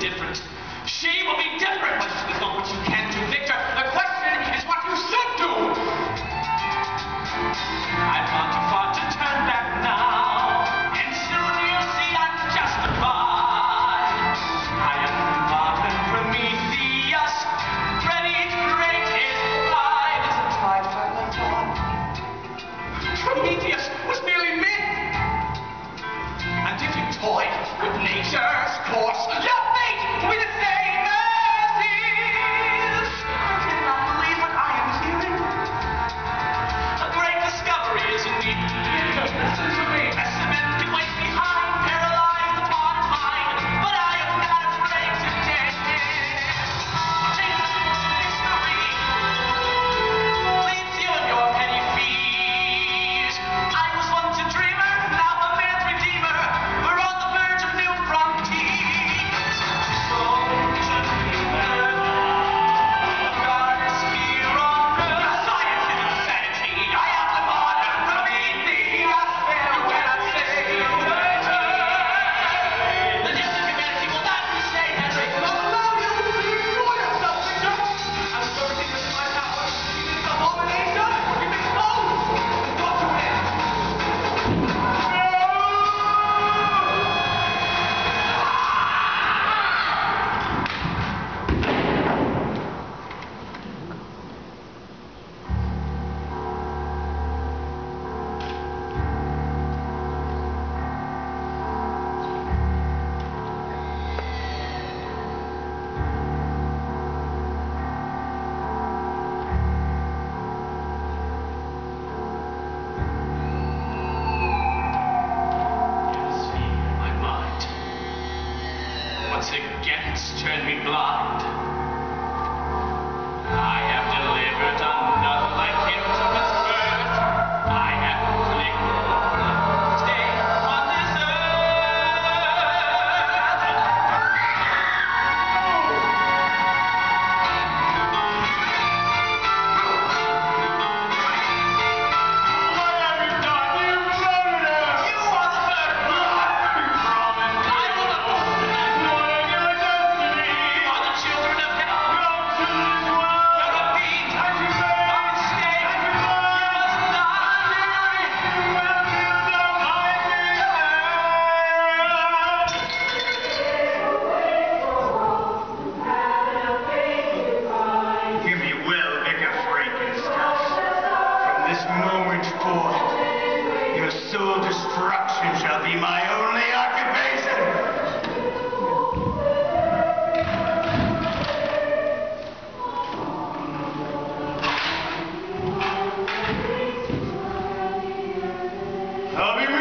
different. It's turned me blind. I'll be